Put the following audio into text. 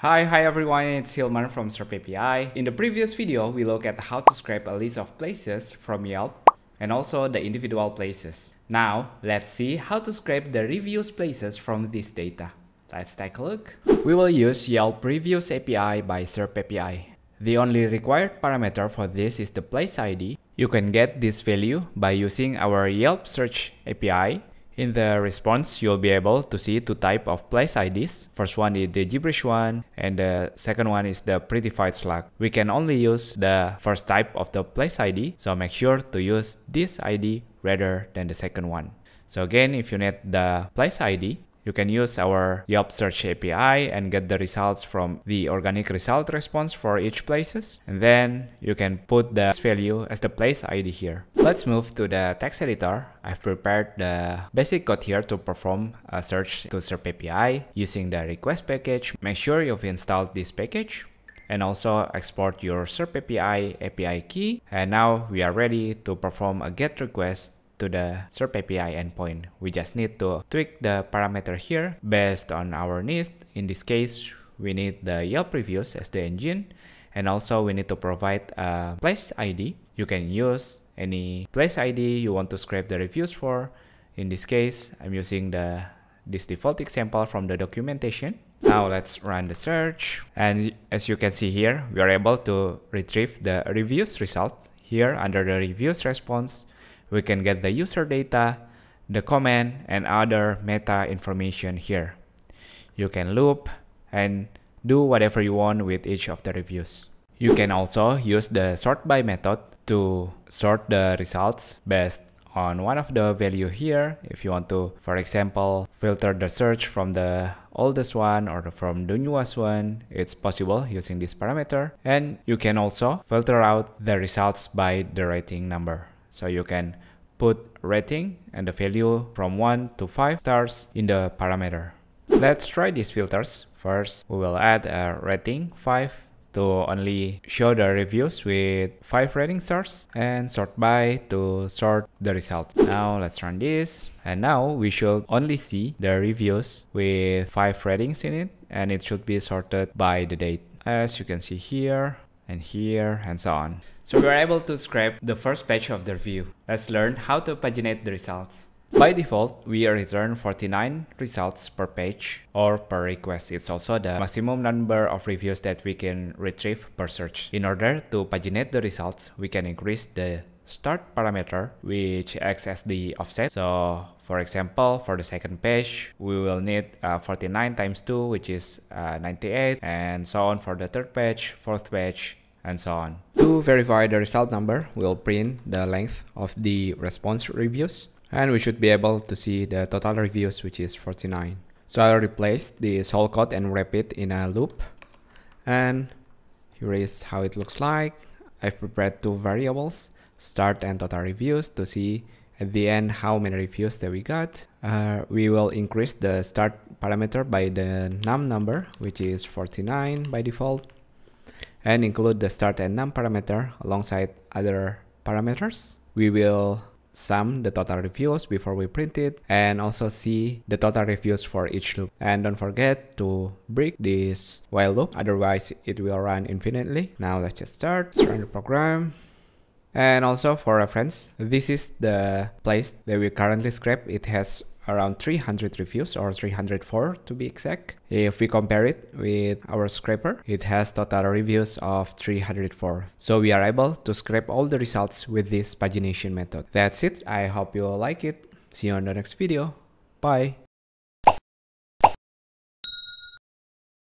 Hi, hi everyone, it's Hilman from SerpApi. In the previous video, we looked at how to scrape a list of places from Yelp and also the individual places. Now, let's see how to scrape the reviews places from this data. Let's take a look. We will use Yelp Reviews API by SerpApi. The only required parameter for this is the place ID. You can get this value by using our Yelp Search API in the response, you'll be able to see two type of place IDs. First one is the gibberish one, and the second one is the prettified slug. We can only use the first type of the place ID, so make sure to use this ID rather than the second one. So again, if you need the place ID, you can use our Yelp Search API and get the results from the organic result response for each places. And then you can put the value as the place ID here. Let's move to the text editor. I've prepared the basic code here to perform a search to SerpApi using the request package. Make sure you've installed this package and also export your SerpApi API key. And now we are ready to perform a GET request to the SerpApi endpoint. We just need to tweak the parameter here based on our needs. In this case, we need the Yelp reviews as the engine and also we need to provide a place ID. You can use any place ID you want to scrape the reviews for. In this case, I'm using the this default example from the documentation. Now let's run the search. And as you can see here, we are able to retrieve the reviews result here under the reviews response we can get the user data, the comment, and other meta information here. You can loop and do whatever you want with each of the reviews. You can also use the sort by method to sort the results based on one of the value here. If you want to, for example, filter the search from the oldest one or from the newest one, it's possible using this parameter. And you can also filter out the results by the rating number. So you can put rating and the value from 1 to 5 stars in the parameter. Let's try these filters. First, we will add a rating 5 to only show the reviews with 5 rating stars and sort by to sort the results. Now let's run this and now we should only see the reviews with 5 ratings in it and it should be sorted by the date. As you can see here, and here and so on. So we are able to scrape the first page of the review. Let's learn how to paginate the results. By default, we return 49 results per page or per request. It's also the maximum number of reviews that we can retrieve per search. In order to paginate the results, we can increase the start parameter, which acts as the offset. So for example, for the second page, we will need uh, 49 times 2, which is uh, 98, and so on for the third page, fourth page, and so on. To verify the result number, we'll print the length of the response reviews, and we should be able to see the total reviews, which is 49. So I'll replace this whole code and wrap it in a loop. And here is how it looks like. I've prepared two variables start and total reviews to see at the end how many reviews that we got. Uh, we will increase the start parameter by the num number, which is 49 by default, and include the start and num parameter alongside other parameters. We will sum the total reviews before we print it and also see the total reviews for each loop. And don't forget to break this while loop, otherwise it will run infinitely. Now let's just start, let's run the program. And also for reference, this is the place that we currently scrape. It has around 300 reviews or 304 to be exact. If we compare it with our scraper, it has total reviews of 304. So we are able to scrape all the results with this pagination method. That's it. I hope you like it. See you on the next video. Bye.